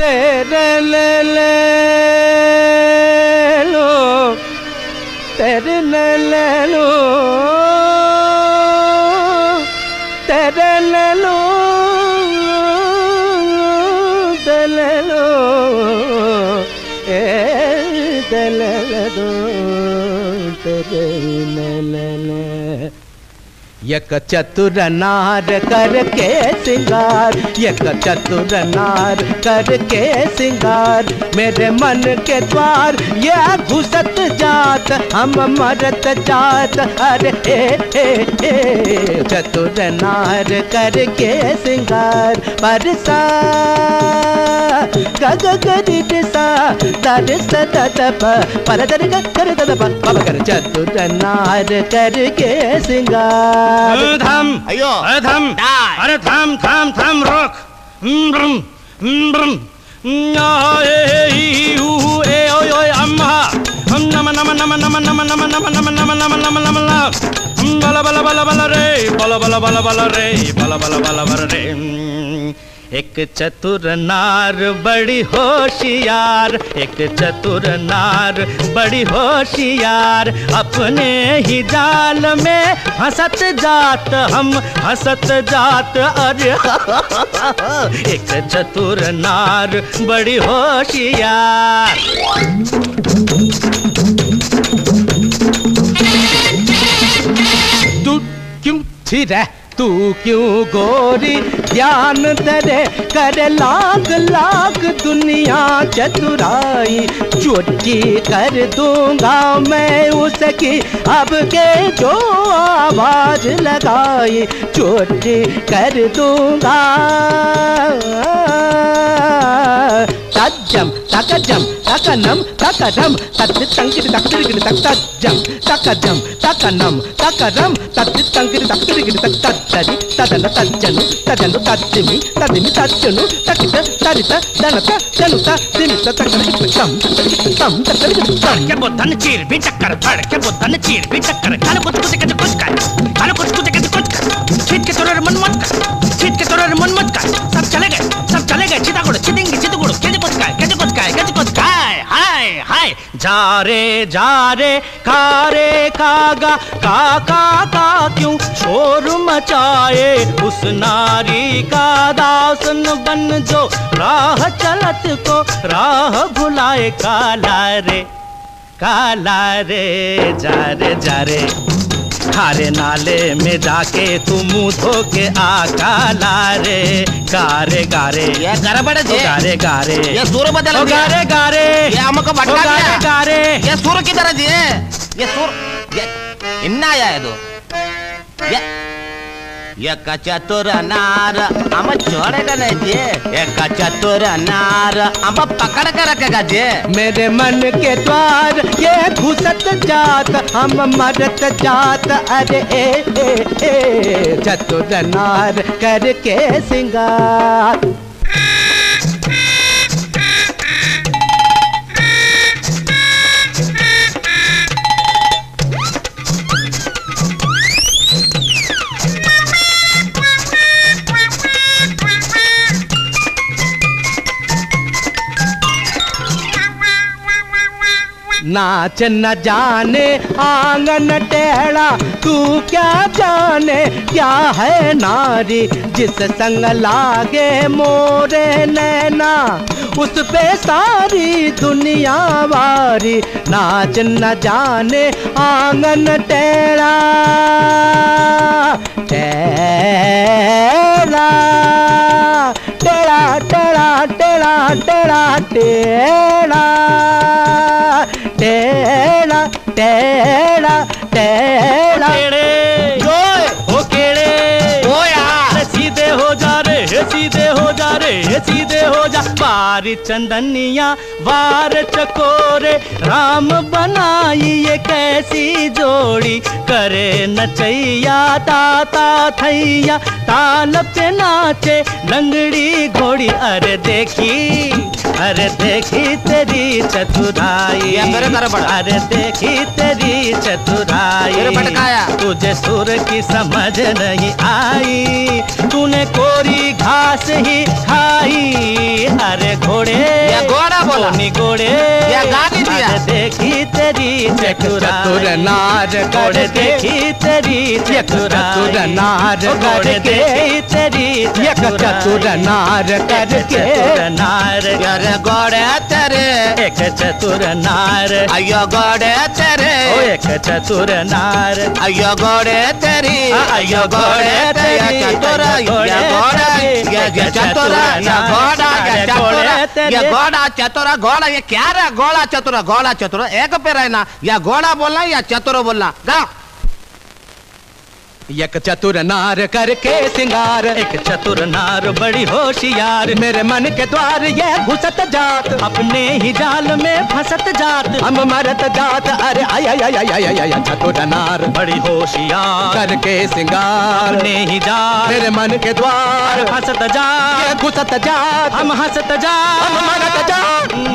तेरे ले ले यक चतुर नार करके सिंगार यक चतुर नार करके सिंगार मेरे मन के द्वार ये घुसत जात, हम मरत जात। अरे ए ए ए चतुर नार करके सिंगार परसा गग सा दर स दद प पर दर कर दद प प कर चतुर नार करके सिंगार थम अयो डाय। अरे थम थम थम रोक ब्रुम। हम्म, आ, ए, ई, ऊ, ए, ओय, ओय, अम्मा। हम्म, नम, नम, नम, नम, नम, नम, नम, नम, नम, नम, नम, नम, नम। बला, बला, बला, बला रे बला, बला, बला, बला रे बला, बला, बला, बला रे एक चतुर नार, बड़ी होशियार। एक चतुर नार, बड़ी होशियार। अपने ही जाल में हंसत जात हम, हंसत जात अरे। एक चतुर नार, बड़ी होशियार। तू क्यों थी रह? तू क्यों गोरी? ध्यान तेरे कर लाख लाख दुनिया चतुराई। चोटी कर दूँगा मैं उसकी। अब के जो आवाज़ लगाई, चोटी कर दूँगा। तज्जम तकजम తకనం తకరం తత్తి తంకిరి తక్కిరిగిరి తక్తజ్జం తకజం తకనం తకరం తత్తి తంకిరి తక్కిరిగిరి తక్తద్దది తదన తజ్జను తదను తత్తిమి తదిమి తత్తును తకిత తరిత దనత తనుత తిమిత తకరికి తం తం తకరికి తడక బొద్దన చీర్ బి చక్కర తడక బొద్దన చీర్ బి చక్కర కల కుతుకు తెగదు కుస్క కల కుతుకు తెగదు కుస్క కిట్కి తొరర్ మన్ మన్ जा रे जा रे का रे खागा का का का क्यों शोर मचाए? उस नारी का दासन बन जो राह चलत को, राह भुलाए। काला रे काला रे, जा रे जा रे। खारे नाले में जाके तुम धो के आका लारे गारे गारे। ये गड़बड़ जे। गारे गारे। ये सुर बदल ओ गारे गारे। ये हमको भटका गारे गारे। ये सुर तरह जी? ये सुर ये इन्ना आया है तो। ये ये चतुर हम छोड़ेगा नहीं जे? एक चतुर आम पकड़ कर रखेगा जे? मेरे मन के द्वार, ये घुसत जात, हम मरत जात। अरे, ए ए ए, चतुर नार, करके सिंगार। नाच न जाने, आँगन टेढ़ा, तू क्या जाने? क्या है नारी जिस संग लागे मोरे नैना? उस पे सारी दुनिया वारी नाच न जाने, आँगन टेढ़ा टेढ़ा टेढ़ा टेढ़ा टेढ़ा टेढ़ा। टेढ़ा टेढ़ा टेढ़ा ओ केड़े। ओ यार सीधे हो जा रे हे सीधे हो जा रे हे सीधे हो जा। बारी चंदनिया वार चकोरे राम बनाई ये कैसी जोड़ी। करे नचैया ताता थैया ताल पे नाचे लंगड़ी घोड़ी। अरे देखी। अरे देखी तेरी चतुराई। अरे देखी तेरी चतुराई। तुझे सुर की समझ नहीं आई। तूने कोरी घास ही खाई। अरे घोड़े घोड़ा बोला। घोड़े। देखी तेरी चतुर चतुराई नार घोड़े देखी तेरी चतुर नार घोड़े देखी तेरी चतुर नार करके चतुर नार अरे घोड़े तेरे। एक चतुर नार। अयो घोड़े तेरे। ओ एक चतुर नार। अयो घोड़े तेरी। अयो घोड़े तेरी, चतुर ये ये चतुर घोड़ा ये अरे चतुर तेरी। ये घोड़ा चतुर घोड़ा ये क्या रे घोड़ा चतुर घोड़ा चतुर? एक पे रहना। या घोड़ा बोलना या चतुर बोलना? गा एक चतुर नार करके सिंगार। एक चतुर नार बड़ी होशियार। मेरे मन के द्वार ये घुसत जात। अपने ही जाल में फंसत जात। हम मरत जात। अरे आय आय आय आय आय आय चतुर नार। बड़ी होशियार। करके सिंगार। अपने ही जाल। मेरे मन के द्वार। फंसत ये जात घुसत जात। हम हंसत जात। हम मरत जात।